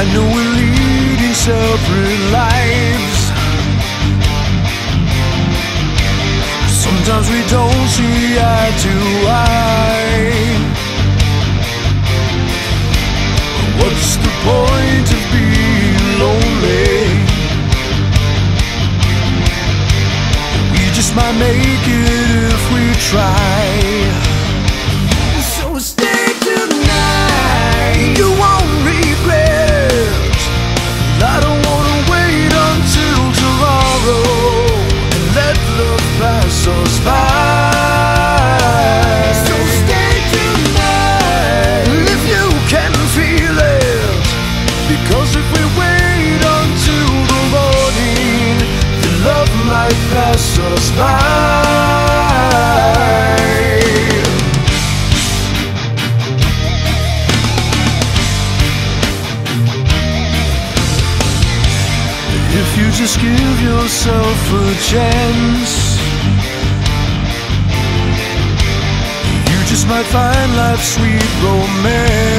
I know we're leading separate lives. Sometimes we don't see eye to eye. What's the point of being lonely? We just might make it if we try. Jesus' name. If you just give yourself a chance, you just might find life's sweet romance.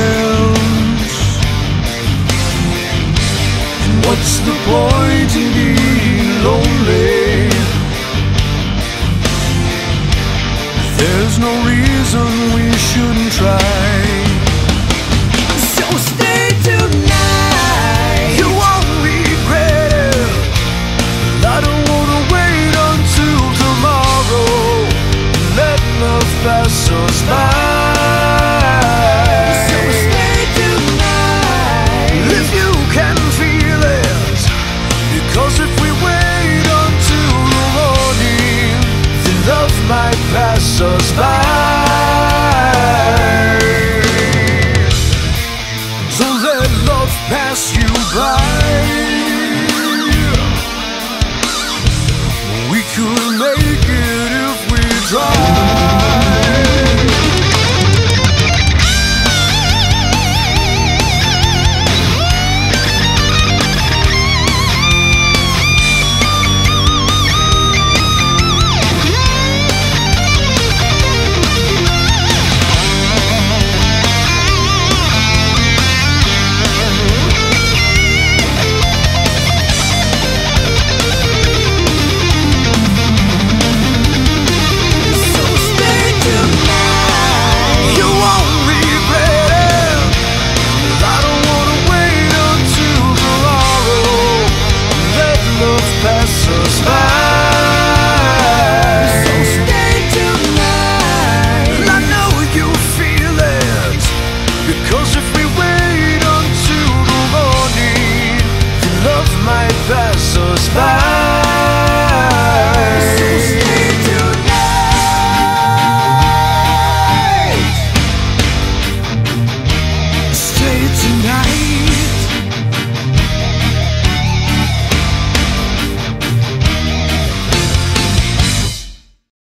goes.